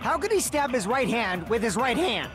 How could he stab his right hand with his right hand?